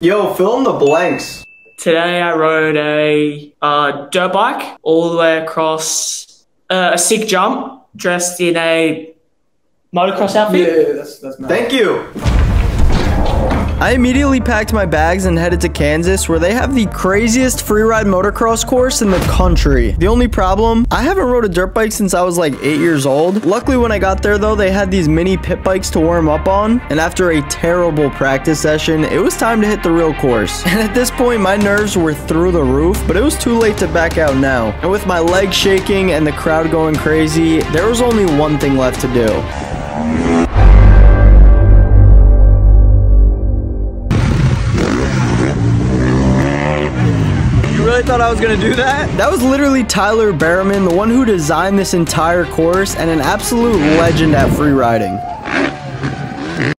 Yo, fill in the blanks. Today I rode a uh, dirt bike all the way across uh, a sick jump, dressed in a motocross outfit. Yeah, that's that's. Thank you. I immediately packed my bags and headed to Kansas where they have the craziest freeride motocross course in the country. The only problem, I haven't rode a dirt bike since I was like 8 years old. Luckily when I got there though, they had these mini pit bikes to warm up on, and after a terrible practice session, it was time to hit the real course. And at this point, my nerves were through the roof, but it was too late to back out now. And with my legs shaking and the crowd going crazy, there was only one thing left to do. Really thought I was gonna do that? That was literally Tyler Bereman, the one who designed this entire course and an absolute legend at freeriding.